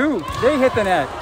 They hit the net.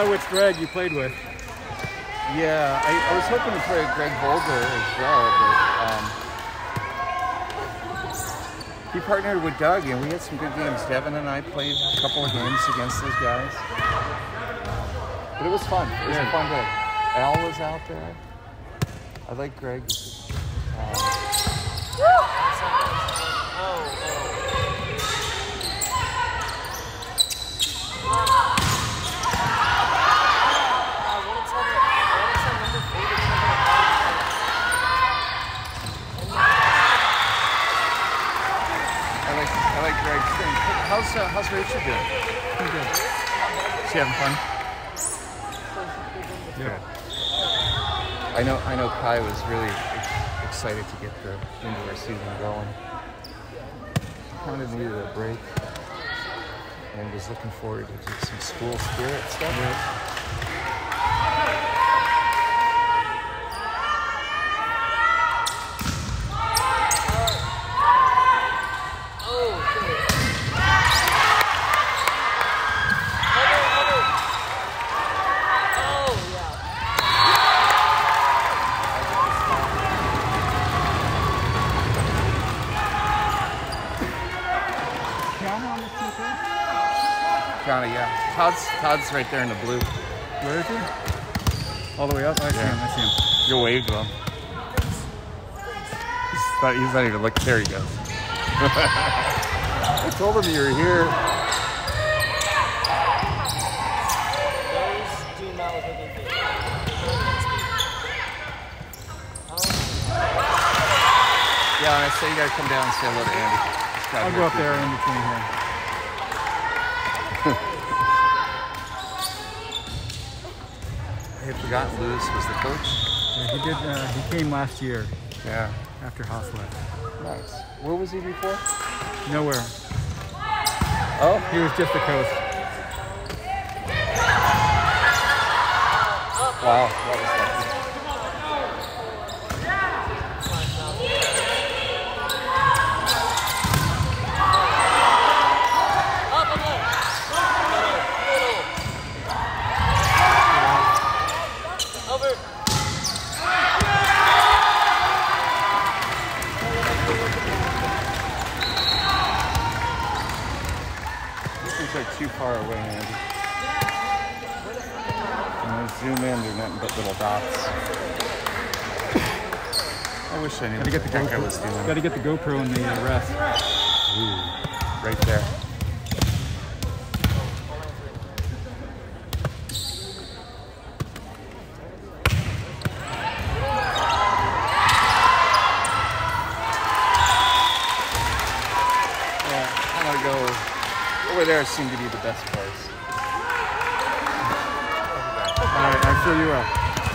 I which Greg you played with. Yeah, I, I was hoping to play Greg Bolger as well, but um, he partnered with Doug, and we had some good games. Devin and I played a couple of games against those guys, but it was fun. It was a fun day. Al was out there. I like Greg. Um, Oh, oh. I wanna tell the- I wanna tell number three to come I like I like Greg's thing. How's how's Rachel doing? Pretty good. She having fun? Yeah. I know I know Kai was really excited to get the indoor season going. Kind of needed a break and was looking forward to some school spirit stuff. Todd's Todd's right there in the blue. Where is he? All the way up? I see him. I see him. You wave to him. He's not, he's not even looking. There he goes. I told him you were here. Those do not look like. Yeah, I say you gotta come down and say hello to Andy. I'll go up there in between here. Had Lewis was the coach. Yeah, he did. Uh, he came last year Yeah. after Haas left. Nice. Where was he before? Nowhere. Oh, He was just a coach. wow. Far away, Andy. When I zoom in, they're nothing but little dots. I wish I knew Gotta get the the heck I GoPro. Gotta get the GoPro in the uh, rest. Ooh, right there. Yeah, I'm gonna go over. Seem to be the best place. All right, I'm sure you will.